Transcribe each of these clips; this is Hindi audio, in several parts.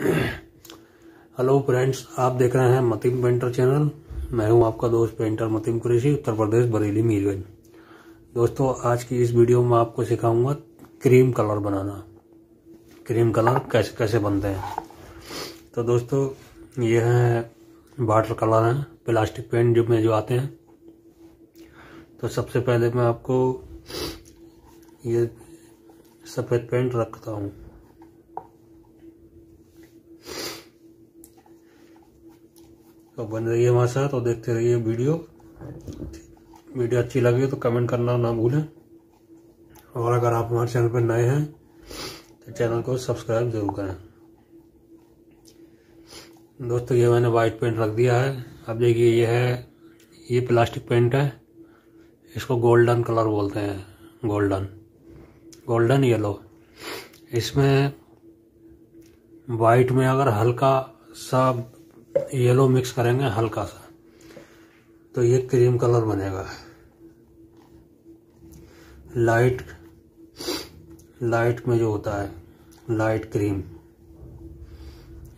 हेलो फ्रेंड्स आप देख रहे हैं मतीम पेंटर चैनल। मैं हूँ आपका दोस्त पेंटर मतीम कुरेशी, उत्तर प्रदेश, बरेली, मीरगंज। दोस्तों, आज की इस वीडियो में आपको सिखाऊँगा क्रीम कलर बनाना। क्रीम कलर कैसे कैसे बनते हैं? तो दोस्तों, ये है वाटर कलर हैं, प्लास्टिक पेंट जो में जो आते हैं। तो सबसे पहले मैं आपको ये सफ़ेद पेंट रखता हूँ। तो बन रही है हमारे साथ तो देखते रहिए वीडियो। वीडियो अच्छी लगी तो कमेंट करना ना भूलें। और अगर आप हमारे चैनल पर नए हैं तो चैनल को सब्सक्राइब ज़रूर करें। दोस्तों, ये मैंने वाइट पेंट रख दिया है। अब देखिए, ये है, ये प्लास्टिक पेंट है। इसको गोल्डन कलर बोलते हैं। गोल्डन गोल्डन येलो इसमें वाइट में अगर हल्का सा येलो मिक्स करेंगे हल्का सा। तो ये क्रीम कलर बनेगा। लाइट लाइट में जो होता है लाइट क्रीम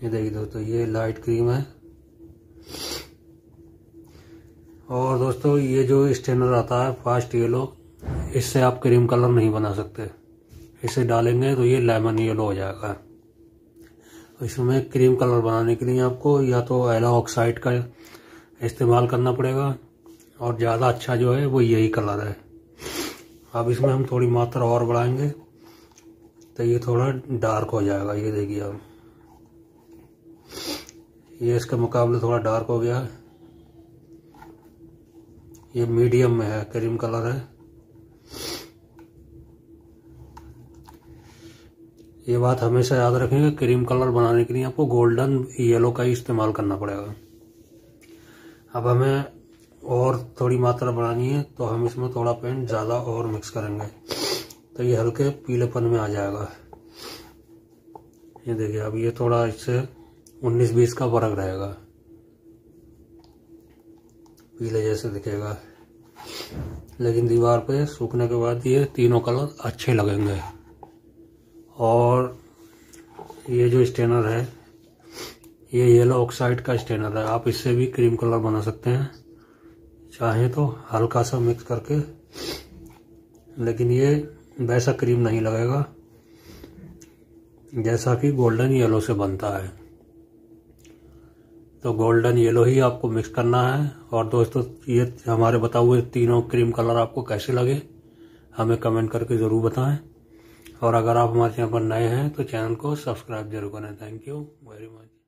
ये देखिए दोस्तों, ये लाइट क्रीम है। और दोस्तों, ये जो स्टेनर आता है फास्ट येलो इससे आप क्रीम कलर नहीं बना सकते। इसे डालेंगे तो ये लेमन येलो हो जाएगा। इसमें क्रीम कलर बनाने के लिए आपको या तो एला ऑक्साइड का इस्तेमाल करना पड़ेगा और ज़्यादा अच्छा जो है वो यही कलर है। अब इसमें हम थोड़ी मात्रा और बढ़ाएँगे तो ये थोड़ा डार्क हो जाएगा, ये देखिए आप। ये इसके मुकाबले थोड़ा डार्क हो गया। है ये मीडियम में है क्रीम कलर है। ये बात हमेशा याद रखेंगे क्रीम कलर बनाने के लिए आपको गोल्डन येलो का ही इस्तेमाल करना पड़ेगा। अब हमें और थोड़ी मात्रा बनानी है तो हम इसमें थोड़ा पेंट ज़्यादा और मिक्स करेंगे। तो ये हल्के पीलेपन में आ जाएगा। ये देखिए, अब ये थोड़ा इससे 19-20 का फ़र्क रहेगा। पीले जैसे दिखेगा। लेकिन दीवार पे सूखने के बाद ये तीनों कलर अच्छे लगेंगे। और ये जो स्टेनर है, ये येलो ऑक्साइड का स्टेनर है। आप इससे भी क्रीम कलर बना सकते हैं। चाहे तो हल्का सा मिक्स करके। लेकिन ये वैसा क्रीम नहीं लगेगा, जैसा कि गोल्डन येलो से बनता है। तो गोल्डन येलो ही आपको मिक्स करना है। और दोस्तों, ये हमारे बताए हुए तीनों क्रीम कलर आपको कैसे लगे, हमें कमेंट करके ज़रूर बताएँ। और अगर आप हमारे चैनल पर नए हैं तो चैनल को सब्सक्राइब ज़रूर करें। Thank you very much